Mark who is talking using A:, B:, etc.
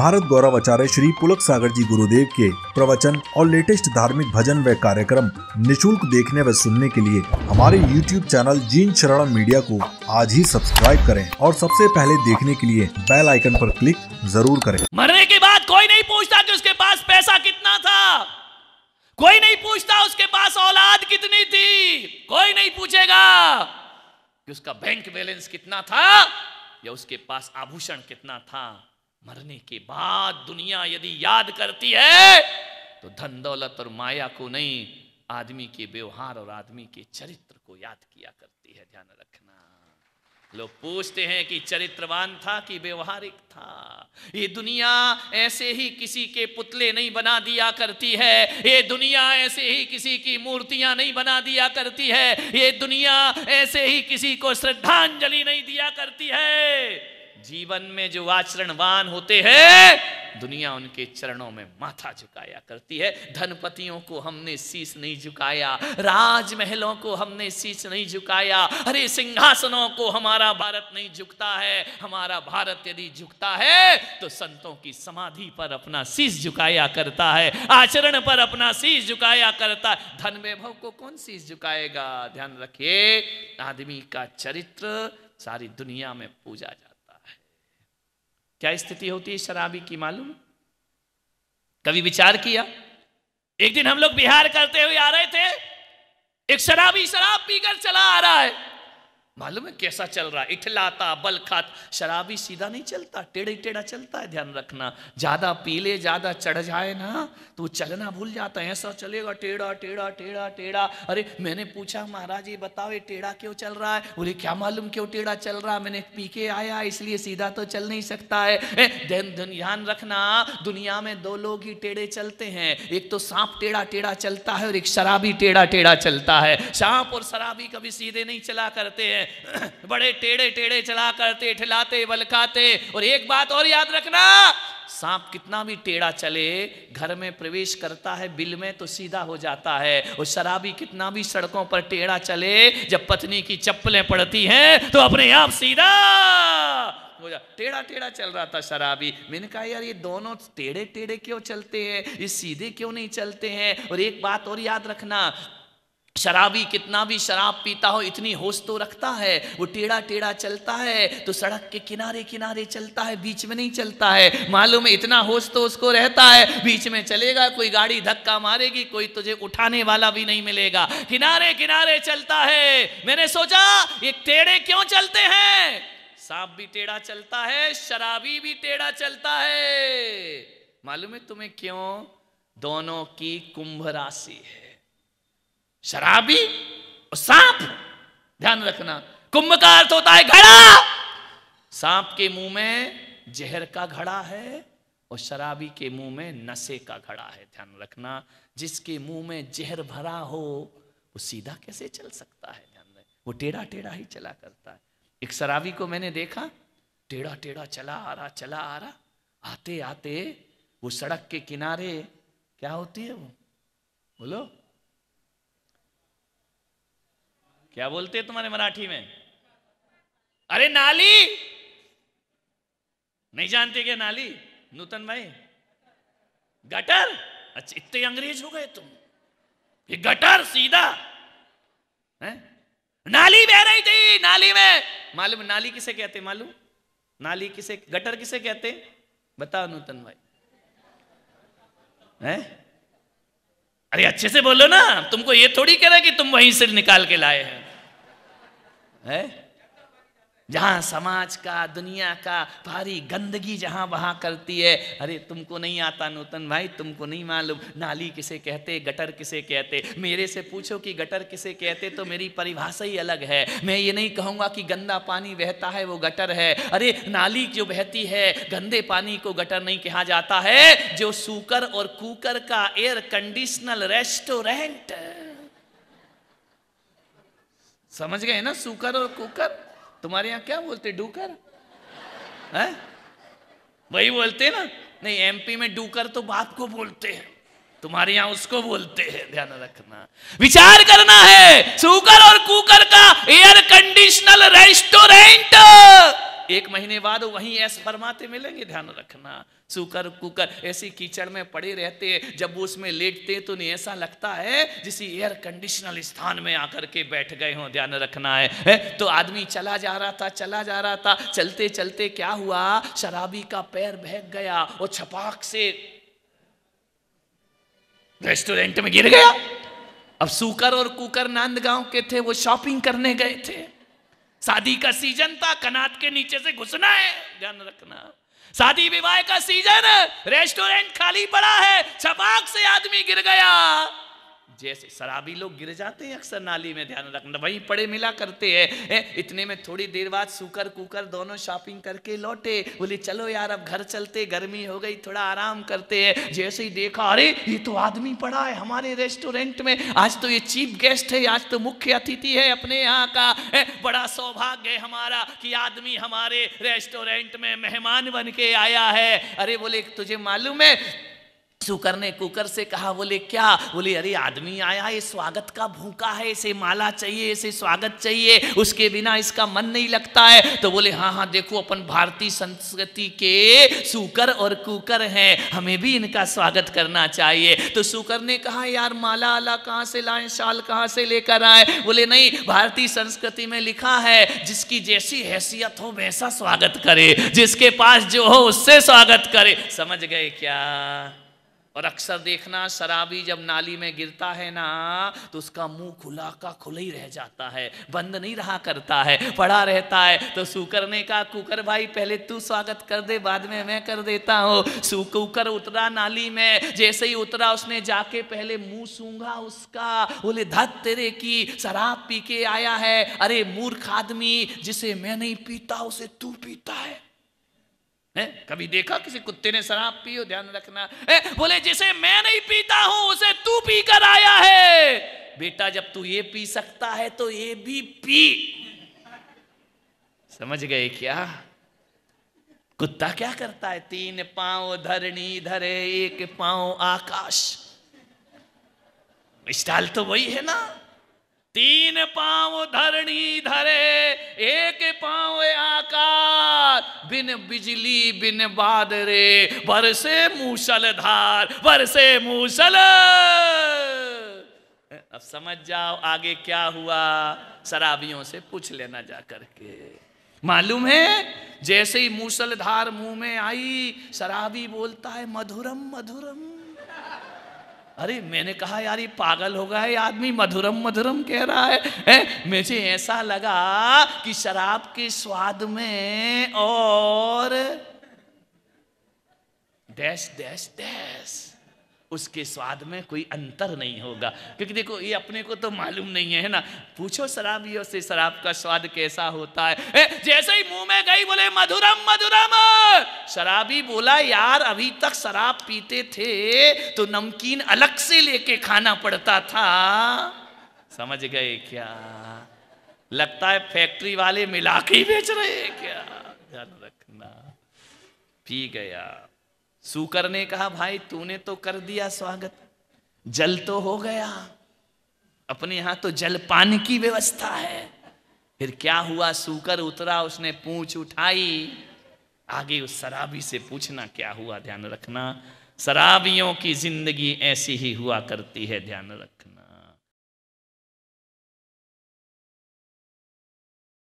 A: भारत गौरव आचार्य श्री पुलक सागर जी गुरुदेव के प्रवचन और लेटेस्ट धार्मिक भजन व कार्यक्रम निशुल्क देखने व सुनने के लिए हमारे YouTube channel Jeen Sharan media को आज ही सब्सक्राइब करें और सबसे पहले देखने के लिए बेल आइकन पर क्लिक ज़रूर करें।
B: मरने के बाद कोई नहीं पूछता कि उसके पास पैसा कितना था। कोई नहीं पूछता उसके पास औलाद कितनी थी। कोई नहीं पूछेगा कि उसका बैंक बैलेंस कितना था या उसके पास आभूषण कितना था। मरने के बाद दुनिया यदि याद करती है तो धन दौलत और माया को नहीं, आदमी के व्यवहार और आदमी के चरित्र को याद किया करती है। ध्यान रखना। लोग पूछते हैं कि चरित्रवान था कि व्यवहारिक था? ये दुनिया ऐसे ही किसी के पुतले नहीं बना दिया करती है। ये दुनिया ऐसे ही किसी की मूर्तियाँ नहीं बना दिया करती है। ये दुनिया ऐसे ही किसी को श्रद्धांजलि नहीं दिया करती है। जीवन में जो आचरणवान होते हैं, दुनिया उनके चरणों में माथा झुकाया करती है। धनपतियों को हमने शीश नहीं झुकाया, राजमहलों को हमने शीश नहीं झुकाया, अरे सिंहासनों को हमारा भारत नहीं झुकता है। हमारा भारत यदि झुकता है तो संतों की समाधि पर अपना शीश झुकाया करता है, आचरण पर अपना शीश झुकाया करता है। धन वैभव को कौन शीश झुकाएगा? ध्यान रखिए, आदमी का चरित्र सारी दुनिया में पूजा जाता क्या स्थिति होती है शराबी की मालूम? कभी विचार किया? एक दिन हम लोग बिहार करते हुए आ रहे थे। एक शराबी शराब पीकर चला आ रहा है। मालूम है कैसा चल रहा? है इठलाता बल खात शराबी सीधा नहीं चलता टेढ़े टेढ़ा चलता है ध्यान रखना। ज़्यादा पीले, ज़्यादा चढ़ जाए ना तो चलना भूल जाता है। ऐसा चलेगा, टेढ़ा टेढ़ा टेढ़ा टेढ़ा। अरे, मैंने पूछा, महाराज, ये बताओ, ये टेढ़ा क्यों चल रहा है? बोले, क्या मालूम क्यों टेढ़ा चल रहा? मैंने पी के आया, इसलिए सीधा तो चल नहीं सकता है। ध्यान रखना, दुनिया में दो लोग ही टेढ़े चलते हैं। एक तो सांप टेढ़ा टेढ़ा चलता है और एक शराबी टेढ़ा टेढ़ा चलता है। सांप और शराबी कभी सीधे नहीं चला करते हैं। बड़े टेढ़े टेढ़े चला करते, ठिलाते बलकाते और एक बात और याद रखना, सांप कितना भी टेढ़ा चले, घर में प्रवेश करता है, बिल में तो सीधा हो जाता है। और शराबी कितना भी सड़कों पर टेढ़ा चले, जब पत्नी की चप्पलें पड़ती हैं तो अपने आप सीधा हो जा, टेढ़ा टेढ़ा चल रहा था शराबी। मैंने कहा, यार, ये दोनों टेढ़े टेढ़े क्यों चलते हैं? ये सीधे क्यों नहीं चलते हैं? और एक बात और याद रखना शराबी कितना भी शराब पीता हो, इतनी होश तो रखता है। वो टेढ़ा टेढ़ा चलता है तो सड़क के किनारे किनारे चलता है, बीच में नहीं चलता है। मालूम है, इतना होश तो उसको रहता है। बीच में चलेगा, कोई गाड़ी धक्का मारेगी, कोई तुझे उठाने वाला भी नहीं मिलेगा। किनारे किनारे चलता है। मैंने सोचा, ये टेढ़े क्यों चलते हैं? सांप भी टेढ़ा चलता है, शराबी भी टेढ़ा चलता है। मालूम है तुम्हें क्यों? दोनों की कुंभ राशि है। शराबी और सांप। ध्यान रखना, कुंभ का अर्थ होता है घड़ा। सांप के मुँह में जहर का घड़ा है और शराबी के मुँह में नशे का घड़ा है। ध्यान रखना, जिसके मुँह में जहर भरा हो, वो सीधा कैसे चल सकता है? ध्यान रख वो टेढ़ा टेढ़ा ही चला करता है। एक शराबी को मैंने देखा टेढ़ा टेढ़ा चला आ रहा, चला आ रहा। आते आते वो सड़क के किनारे, क्या होती है वो? बोलो क्या बोलते हैं तुम्हारे मराठी में? अरे नाली! नहीं जानते क्या नाली? नूतन भाई, गटर? अच्छा इतने अंग्रेज़ हो गए तुम। ये गटर सीधा, है? नाली बह रही थी, नाली में। मालूम, नाली किसे कहते मालूम? नाली किसे, गटर किसे कहते बताओ नूतन भाई। है? अरे अच्छे से बोलो ना, तुमको ये थोड़ी कह रहा कि तुम वहीं से निकाल के लाए हैं। है? जहाँ समाज का, दुनिया का भारी गंदगी जहाँ बहा करती है, अरे तुमको नहीं आता नूतन भाई, तुमको नहीं मालूम, नाली किसे कहते, गटर किसे कहते, मेरे से पूछो कि गटर किसे कहते तो मेरी परिभाषा ही अलग है। मैं ये नहीं कहूँगा कि गंदा पानी बहता है, वो गटर है। अरे नाली जो बहती है, गंदे पानी को गटर नहीं कहा जाता है, जो सूकर और कूकर का एयर कंडीशनल रेस्टोरेंट समझ गए ना, सुकर और कुकर? तुम्हारे यहाँ क्या बोलते डूकर? है? वही बोलते ना, नहीं एमपी में डूकर तो बाप को बोलते हैं, तुम्हारे यहाँ उसको बोलते हैं, ध्यान रखना। विचार करना है, सुकर और कुकर का एयर कंडीशनल रेस्टोरेंट एक महीने बाद वहीं ऐसे फरमाते मिलेंगे ध्यान रखना। सुकर कुकर ऐसी कीचड़ में पड़े रहते हैं जब वो उसमें लेटते तो नहीं ऐसा लगता है जिसे एयर कंडीशनल स्थान में आकर के बैठ गए हो ध्यान रखना है, है? तो आदमी चला जा रहा था चला जा रहा था चलते चलते क्या हुआ? शराबी का पैर बहक गया और छपाक से रेस्टोरेंट में गिर गया। अब सुकर और कुकर नांदगांव के थे वो शॉपिंग करने गए थे। शादी का सीज़न था, कनात के नीचे से घुसना है। ध्यान रखना। शादी विवाह का सीज़न, रेस्टोरेंट खाली पड़ा है, छपाक से आदमी गिर गया। जैसे शराबी लोग गिर जाते हैं अक्सर नाली में ध्यान रखना। वहीं पड़े मिला करते हैं इतने में थोड़ी देर बाद सुकर कुकर दोनों शॉपिंग करके लौटे। बोले चलो यार अब घर चलते गर्मी हो गई थोड़ा आराम करते हैं। जैसे ही देखा अरे ये तो आदमी पड़ा है हमारे रेस्टोरेंट में। आज तो ये चीफ गेस्ट है आज तो मुख्य अतिथि है अपने यहाँ का है, बड़ा सौभाग्य है हमारा कि आदमी हमारे रेस्टोरेंट में मेहमान बन के आया है। अरे बोले तुझे मालूम है सुकर ने कुकर से कहा, बोले, क्या? बोले, अरे, आदमी आया है, स्वागत का भूखा है, इसे माला चाहिए, इसे स्वागत चाहिए, उसके बिना इसका मन नहीं लगता है। तो बोले हाँ हाँ देखो, अपन भारतीय संस्कृति के सुकर और कुकर हैं, हमें भी इनका स्वागत करना चाहिए। तो सुकर ने कहा, यार, माला आला कहाँ से लाए, शाल कहाँ से लेकर आए? बोले, नहीं, भारतीय संस्कृति में लिखा है, जिसकी जैसी हैसियत हो, वैसा स्वागत करे, जिसके पास जो हो, उससे स्वागत करे। समझ गए क्या? और अक्सर देखना, शराबी जब नाली में गिरता है ना तो उसका मुँह खुला का खुला ही रह जाता है, बंद नहीं रहा करता है, पड़ा रहता है। तो सुकर ने कहा कुकर, भाई, पहले तू स्वागत कर दे, बाद में मैं कर देता हूँ। कुकर उतरा नाली में, जैसे ही उतरा उसने जाके पहले मुँह सूंघा उसका, बोले, धत तेरे की, शराब पी के आया है। अरे, मूर्ख आदमी, जिसे मैं नहीं पीता, उसे तू पीता है। है? कभी देखा किसी कुत्ते ने शराब पी हो? ध्यान रखना। है? बोले, जिसे मैं नहीं पीता हूँ, उसे तू पी कर आया है। बेटा, जब तू ये पी सकता है तो ये भी पी। समझ गए क्या? कुत्ता क्या करता है? तीन पाँव धरणी धरे एक पाँव आकाश। स्टाइल तो वही है ना। तीन पाँव धरणी धरे, एक पाँव आकार, बिन बिजली, बिन बादरे, बरसे मूसलधार बरसे मूसल। अब समझ जाओ आगे क्या हुआ, शराबियों से पूछ लेना जा करके। मालूम है, जैसे ही मूसलधार मुँह में आई, शराबी बोलता है, मधुरम मधुरम। अरे मैंने कहा यार ये पागल हो गया है आदमी मधुरम मधुरम कह रहा है, है? मुझे ऐसा लगा कि शराब के स्वाद में और डैश डैश डैश उसके स्वाद में कोई अंतर नहीं होगा। क्योंकि देखो ये अपने को तो मालूम नहीं है ना? पूछो शराबियों से शराब का स्वाद कैसा होता है? ए, जैसे ही मुँह में गई बोले मधुरम मधुरम! शराबी बोला यार अभी तक शराब पीते थे तो नमकीन अलग से लेके खाना पड़ता था। समझ गए क्या? लगता है फैक्ट्री वाले मिला के ही बेच रहे हैं क्या? ध्यान रखना। पी गया। सुकर ने कहा, भाई, तूने तो कर दिया स्वागत। जल तो हो गया। अपने यहाँ तो जल पान की व्यवस्था है। फिर क्या हुआ? सूकर उतरा, उसने पूछ उठाई। आगे उस शराबी से पूछना, क्या हुआ? ध्यान रखना। शराबियों की ज़िंदगी ऐसी ही हुआ करती है, ध्यान रखना।